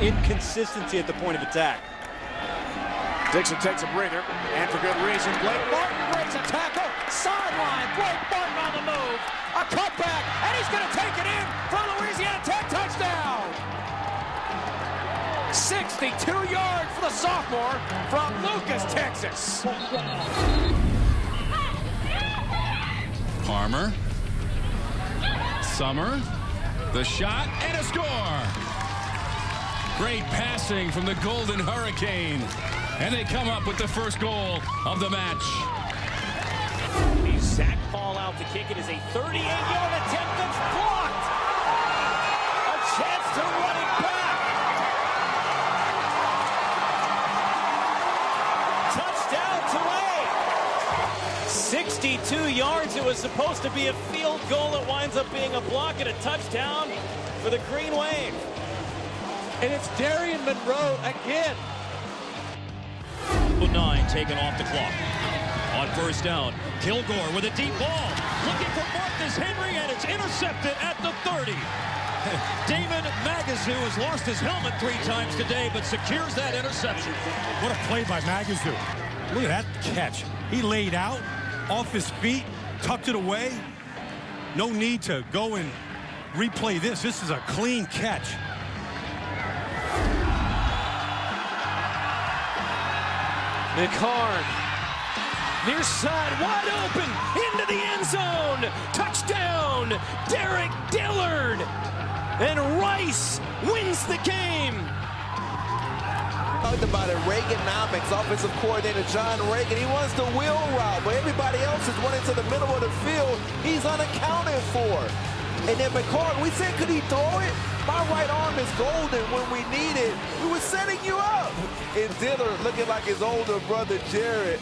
inconsistency at the point of attack. Dixon takes a breather, and for good reason. Blake Martin breaks a tackle. Sideline. Blake Martin on the move. A cutback, and he's going to take it in for Louisiana Tech touchdown. 62 yards for the sophomore from Lucas, Texas. Palmer. Summer. The shot and a score. Great passing from the Golden Hurricane. And they come up with the first goal of the match. Zach Paul out to kick it is a 38-yard attempt that's blocked. A chance to run it back. Touchdown to Tulane. 62 yards. It was supposed to be a field goal. It winds up being a block and a touchdown for the Green Wave. And it's Darion Monroe again. Nine taken off the clock. On first down, Kilgore with a deep ball. Looking for Marcus Henry, and it's intercepted at the 30. Damon Magazu has lost his helmet three times today, but secures that interception. What a play by Magazu. Look at that catch. He laid out, off his feet, tucked it away. No need to go and replay this. This is a clean catch. McHargue. Near side, wide open, into the end zone. Touchdown, Darik Dillard. And Rice wins the game. Talked about it, Reaganomics, offensive coordinator John Reagan. He wants the wheel route, but everybody else is running to the middle of the field. He's unaccounted for. And then McCord, we said, could he throw it? My right arm is golden when we need it. We were setting you up. And Dillard looking like his older brother, Jared.